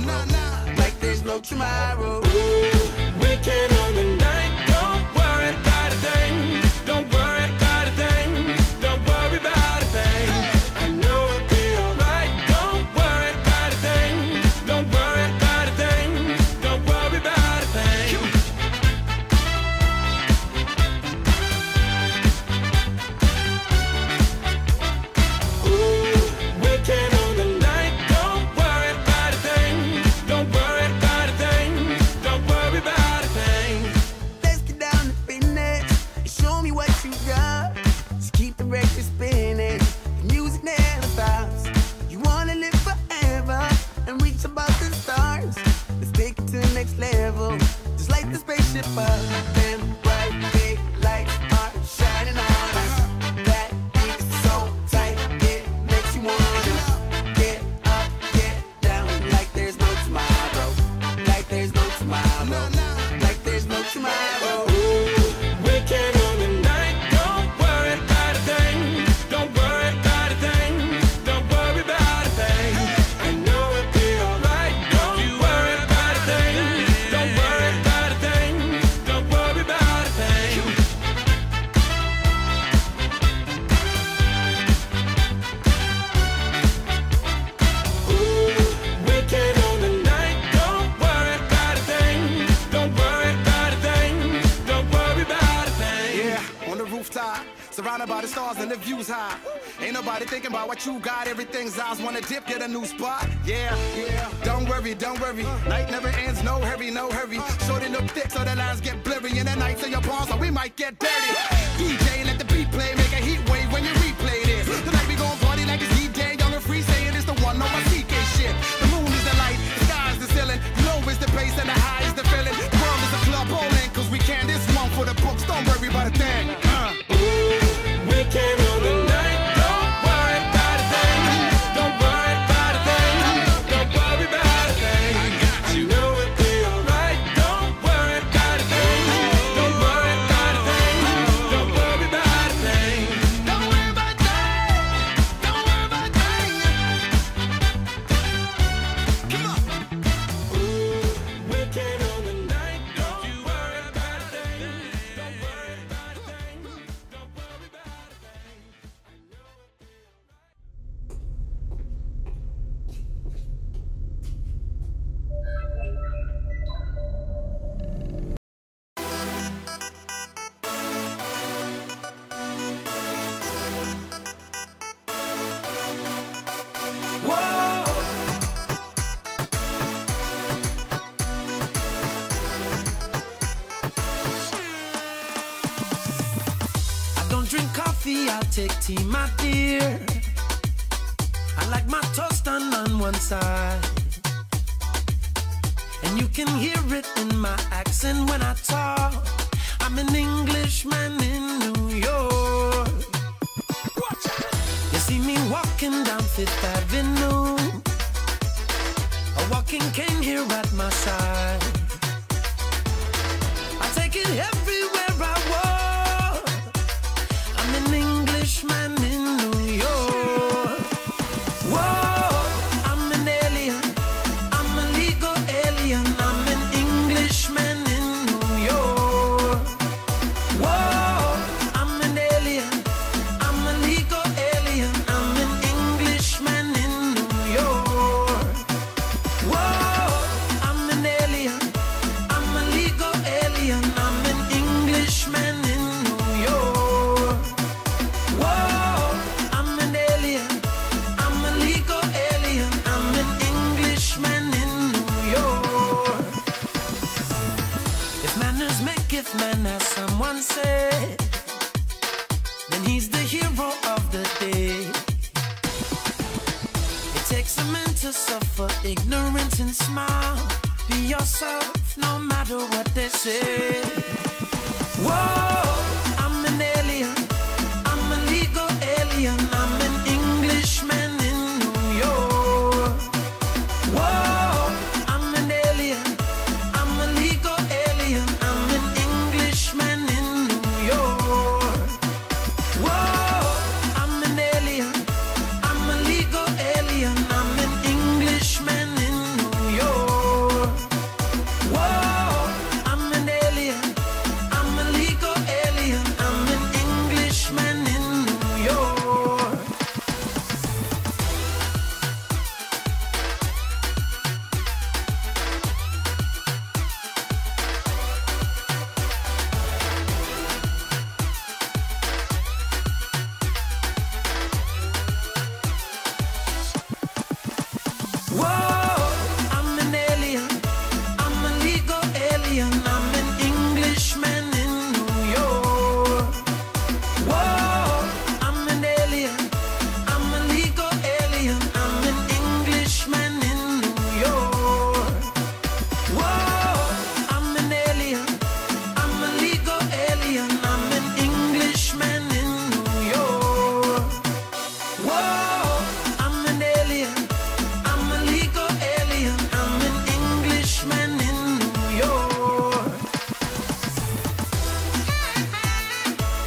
tomorrow. Like there's no tomorrow. pa the stars and the views high. Ain't nobody thinking about what you got. Everything's ours. Wanna dip, get a new spot. Yeah, yeah. Don't worry, don't worry. Night never ends. No hurry, no hurry. Shorty look thick so the lines get blurry. And the nights in your palms, so we might get dirty. coffee, I take tea, my dear. I like my toast done on one side. And you can hear it in my accent when I talk. I'm an Englishman in New York. You see me walking down Fifth Avenue. A walking cane here at my side. I take it heavy. say.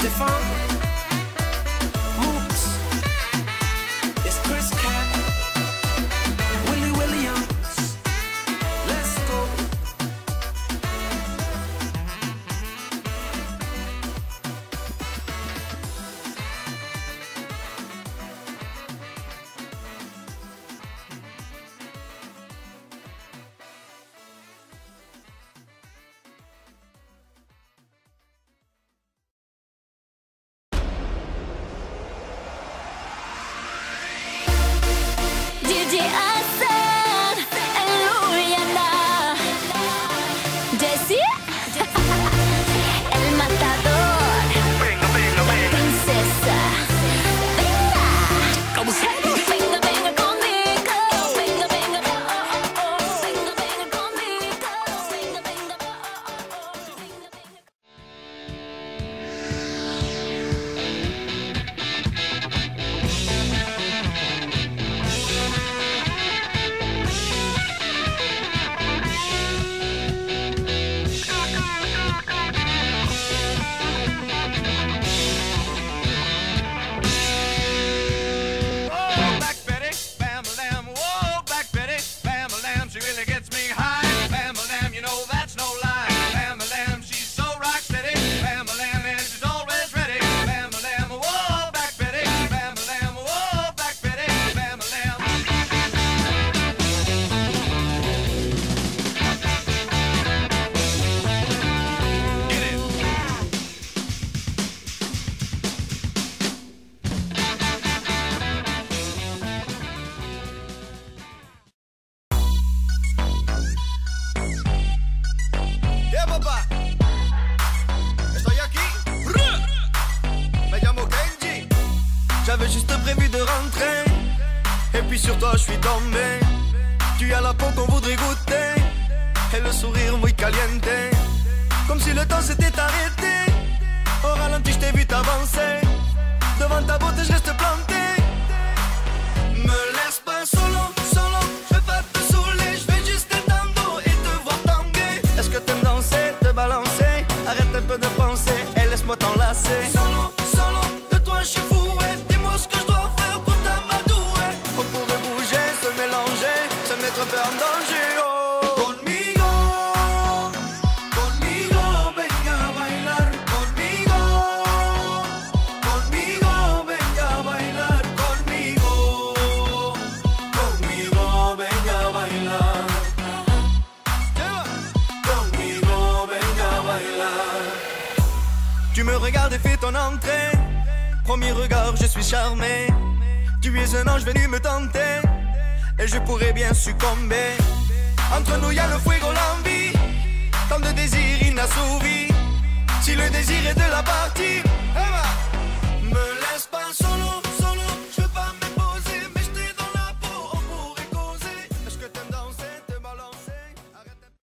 défendre Et puis sur toi, je suis tombé. Tu as la peau qu'on voudrait goûter. Et le sourire muy caliente. Comme si le temps s'était arrêté. Au ralenti, je t'ai vu t'avancer. je suis charmé. Tu es un ange venu me tenter, et je pourrais bien succomber. Entre nous, y a le fuego, l'envie, tant de désir inassouvi. Si le désir est de la partie, eh ben, me laisse pas solo.